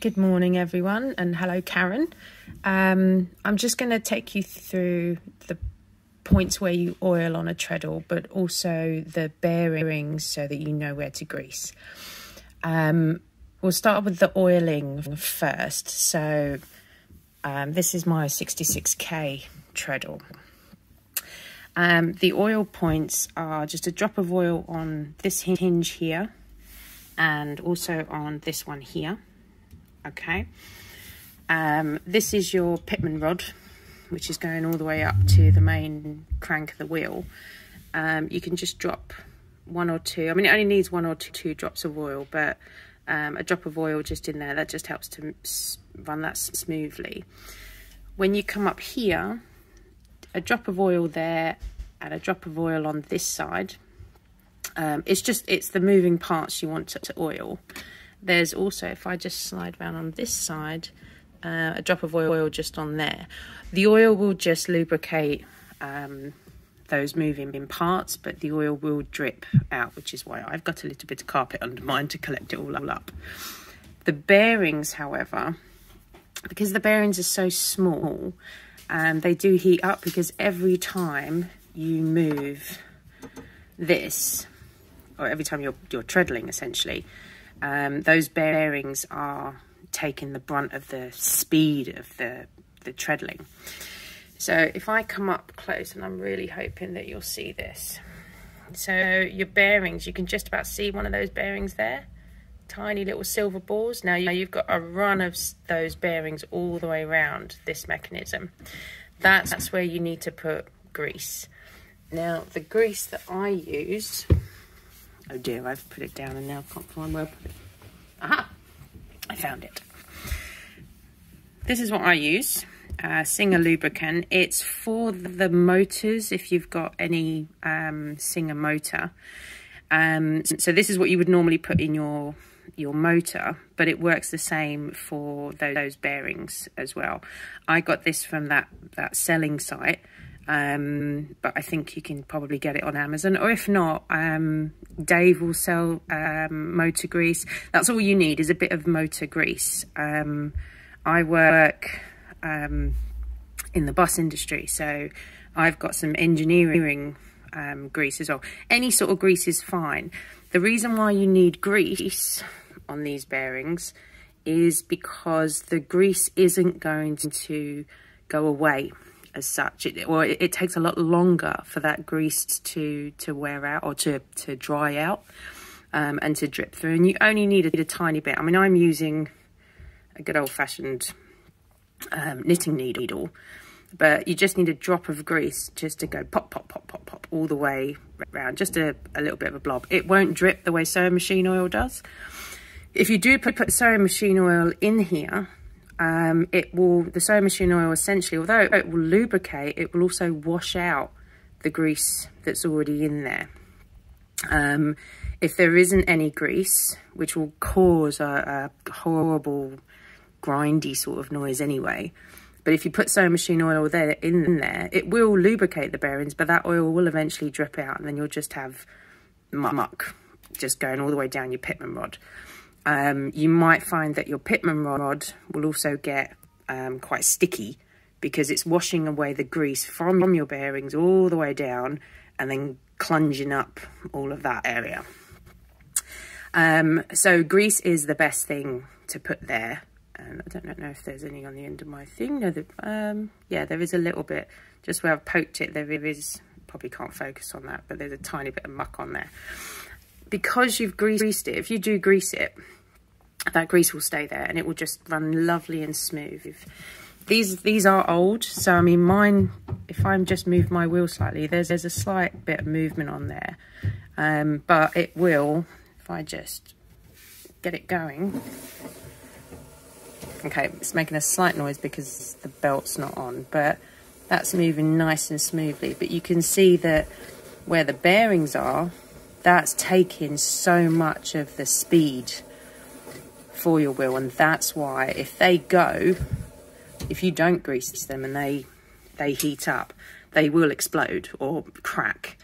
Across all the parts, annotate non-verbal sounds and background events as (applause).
Good morning, everyone, and hello, Karen. Um, I'm just going to take you through the points where you oil on a treadle, but also the bearings so that you know where to grease. Um, we'll start with the oiling first. So, um, this is my 66k treadle. Um, the oil points are just a drop of oil on this hinge here and also on this one here okay. Um, this is your pitman rod which is going all the way up to the main crank of the wheel. Um, you can just drop one or two. I mean it only needs one or two, two drops of oil but um, a drop of oil just in there that just helps to run that smoothly. When you come up here a drop of oil there and a drop of oil on this side um, it's just it's the moving parts you want to, to oil there's also, if I just slide around on this side, uh, a drop of oil just on there. The oil will just lubricate um, those moving in parts, but the oil will drip out, which is why I've got a little bit of carpet under mine to collect it all up. The bearings, however, because the bearings are so small, um, they do heat up because every time you move this, or every time you're, you're treadling essentially, um, those bearings are taking the brunt of the speed of the, the treadling. So if I come up close, and I'm really hoping that you'll see this. So your bearings, you can just about see one of those bearings there. Tiny little silver balls. Now you've got a run of those bearings all the way around this mechanism. That's where you need to put grease. Now the grease that I use Oh dear, I've put it down and now I can't find where I put it. Aha! I found it. This is what I use. Uh, Singer lubricant. It's for the motors if you've got any um, Singer motor. Um, so this is what you would normally put in your your motor, but it works the same for those, those bearings as well. I got this from that that selling site um, but I think you can probably get it on Amazon. Or if not, um, Dave will sell um, motor grease. That's all you need is a bit of motor grease. Um, I work um, in the bus industry, so I've got some engineering um, grease as well. Any sort of grease is fine. The reason why you need grease on these bearings is because the grease isn't going to go away as such. It, or it, it, takes a lot longer for that grease to, to wear out or to, to dry out um, and to drip through. And you only need a, a, tiny bit. I mean, I'm using a good old-fashioned um, knitting needle, but you just need a drop of grease just to go pop, pop, pop, pop, pop all the way around. Just a, a little bit of a blob. It won't drip the way sewing machine oil does. If you do put, put sewing machine oil in here, um, it will, the sewing machine oil essentially, although it will lubricate, it will also wash out the grease that's already in there. Um, if there isn't any grease, which will cause a, a, horrible grindy sort of noise anyway, but if you put sewing machine oil there in there, it will lubricate the bearings, but that oil will eventually drip out and then you'll just have muck just going all the way down your pitman rod. Um, you might find that your pitman rod will also get um, quite sticky because it's washing away the grease from, your bearings all the way down and then clunging up all of that area. Um, so grease is the best thing to put there. And I don't know if there's any on the end of my thing. No, the, um, yeah, there is a little bit. Just where I've poked it, there is, probably can't focus on that, but there's a tiny bit of muck on there. Because you've greased it, if you do grease it, that grease will stay there and it will just run lovely and smooth. These these are old, so I mean mine. If I'm just move my wheel slightly, there's there's a slight bit of movement on there, um, but it will if I just get it going. Okay, it's making a slight noise because the belt's not on, but that's moving nice and smoothly. But you can see that where the bearings are, that's taking so much of the speed for your wheel and that's why if they go if you don't grease them and they they heat up they will explode or crack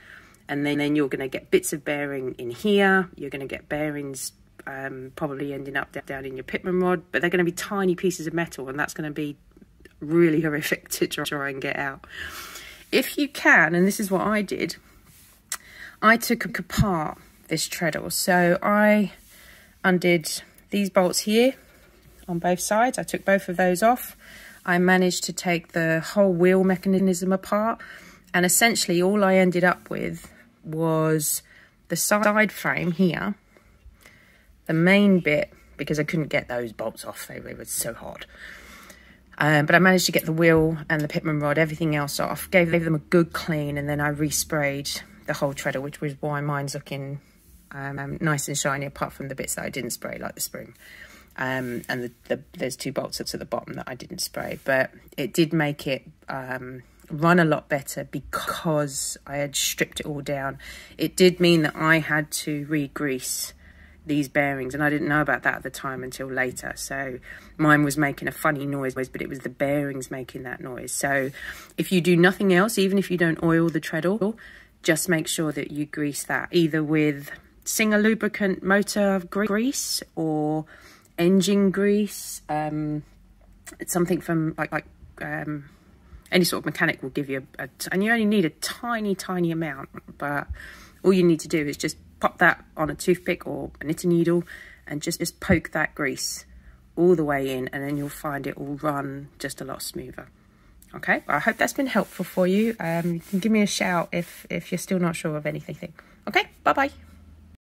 and then, then you're going to get bits of bearing in here you're going to get bearings um, probably ending up down in your pitman rod, but they're going to be tiny pieces of metal, and that's going to be really (laughs) horrific to try and get out. If you can, and this is what I did, I took apart this treadle. So I undid these bolts here on both sides. I took both of those off. I managed to take the whole wheel mechanism apart and essentially all I ended up with was the side frame here, the main bit, because I couldn't get those bolts off, they, were so hard. Um, but I managed to get the wheel and the pitman rod, everything else off, gave, gave them a good clean, and then I resprayed the whole treadle, which was why mine's looking um, nice and shiny, apart from the bits that I didn't spray, like the spring. Um, and the, the, there's two bolts up at the bottom that I didn't spray, but it did make it um, run a lot better because I had stripped it all down. It did mean that I had to re-grease these bearings and I didn't know about that at the time until later so mine was making a funny noise but it was the bearings making that noise so if you do nothing else even if you don't oil the treadle just make sure that you grease that either with Singer lubricant motor grease or engine grease um, it's something from like like um, any sort of mechanic will give you a, and you only need a tiny tiny amount but all you need to do is just pop that on a toothpick or a knitting needle and just, just poke that grease all the way in and then you'll find it will run just a lot smoother. Okay, I hope that's been helpful for you. Um, you can give me a shout if, if you're still not sure of anything. Okay, bye-bye.